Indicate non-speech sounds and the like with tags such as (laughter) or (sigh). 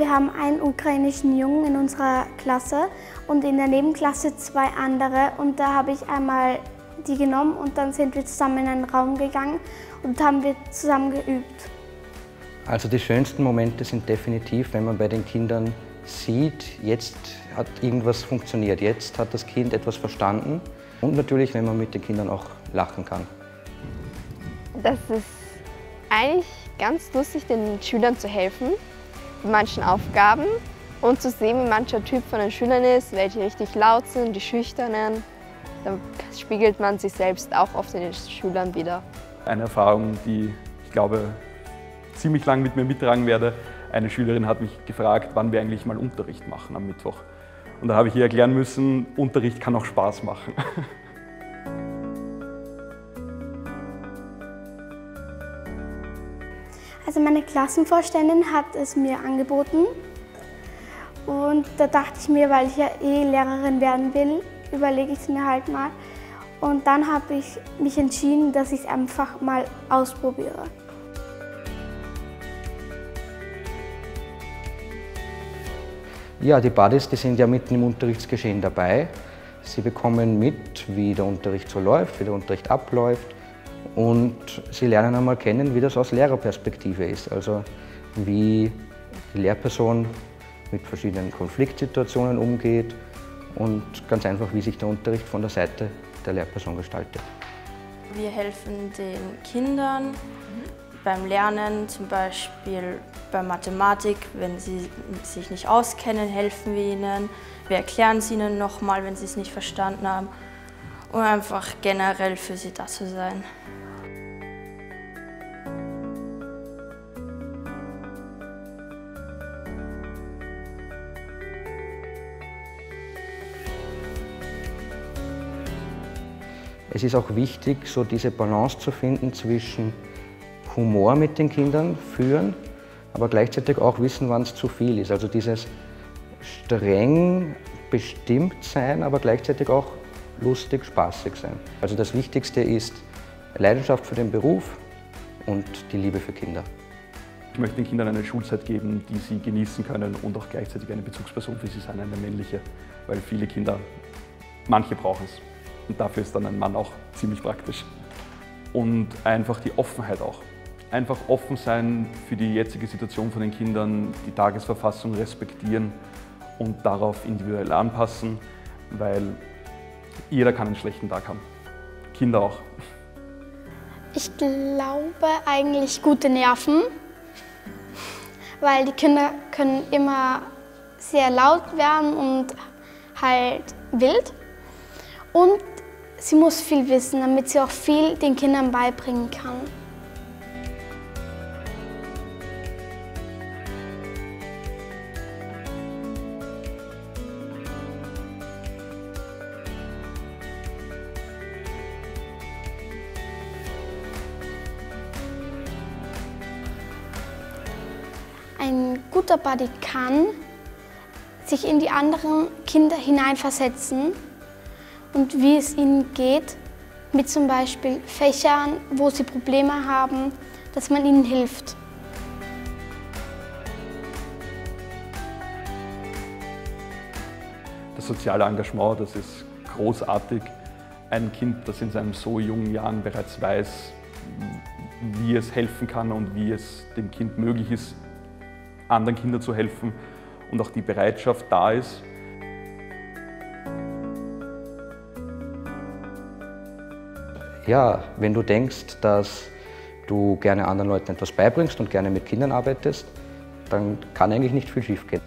Wir haben einen ukrainischen Jungen in unserer Klasse und in der Nebenklasse zwei andere. Und da habe ich einmal die genommen und dann sind wir zusammen in einen Raum gegangen und haben wir zusammen geübt. Also die schönsten Momente sind definitiv, wenn man bei den Kindern sieht, jetzt hat irgendwas funktioniert, jetzt hat das Kind etwas verstanden und natürlich, wenn man mit den Kindern auch lachen kann. Das ist eigentlich ganz lustig, den Schülern zu helfen manchen Aufgaben und zu sehen, wie mancher Typ von den Schülern ist, welche richtig laut sind, die Schüchternen. Da spiegelt man sich selbst auch oft in den Schülern wieder. Eine Erfahrung, die ich glaube ziemlich lang mit mir mittragen werde. Eine Schülerin hat mich gefragt, wann wir eigentlich mal Unterricht machen am Mittwoch. Und da habe ich ihr erklären müssen, Unterricht kann auch Spaß machen. (laughs) Also meine Klassenvorständin hat es mir angeboten und da dachte ich mir, weil ich ja eh Lehrerin werden will, überlege ich es mir halt mal. Und dann habe ich mich entschieden, dass ich es einfach mal ausprobiere. Ja, die Buddies, die sind ja mitten im Unterrichtsgeschehen dabei. Sie bekommen mit, wie der Unterricht so läuft, wie der Unterricht abläuft und sie lernen einmal kennen, wie das aus Lehrerperspektive ist. Also wie die Lehrperson mit verschiedenen Konfliktsituationen umgeht und ganz einfach, wie sich der Unterricht von der Seite der Lehrperson gestaltet. Wir helfen den Kindern beim Lernen, zum Beispiel bei Mathematik, wenn sie sich nicht auskennen, helfen wir ihnen. Wir erklären es ihnen nochmal, wenn sie es nicht verstanden haben, um einfach generell für sie da zu sein. Es ist auch wichtig, so diese Balance zu finden zwischen Humor mit den Kindern führen, aber gleichzeitig auch wissen, wann es zu viel ist. Also dieses streng bestimmt sein, aber gleichzeitig auch lustig, spaßig sein. Also das Wichtigste ist Leidenschaft für den Beruf und die Liebe für Kinder. Ich möchte den Kindern eine Schulzeit geben, die sie genießen können und auch gleichzeitig eine Bezugsperson für sie sein, eine männliche, weil viele Kinder, manche brauchen es. Und dafür ist dann ein Mann auch ziemlich praktisch. Und einfach die Offenheit auch. Einfach offen sein für die jetzige Situation von den Kindern, die Tagesverfassung respektieren und darauf individuell anpassen, weil jeder kann einen schlechten Tag haben. Kinder auch. Ich glaube eigentlich gute Nerven, weil die Kinder können immer sehr laut werden und halt wild. Und sie muss viel wissen, damit sie auch viel den Kindern beibringen kann. Ein guter Buddy kann sich in die anderen Kinder hineinversetzen und wie es ihnen geht, mit zum Beispiel Fächern, wo sie Probleme haben, dass man ihnen hilft. Das soziale Engagement, das ist großartig. Ein Kind, das in seinen so jungen Jahren bereits weiß, wie es helfen kann und wie es dem Kind möglich ist, anderen Kindern zu helfen und auch die Bereitschaft da ist, Ja, wenn du denkst, dass du gerne anderen Leuten etwas beibringst und gerne mit Kindern arbeitest, dann kann eigentlich nicht viel schiefgehen.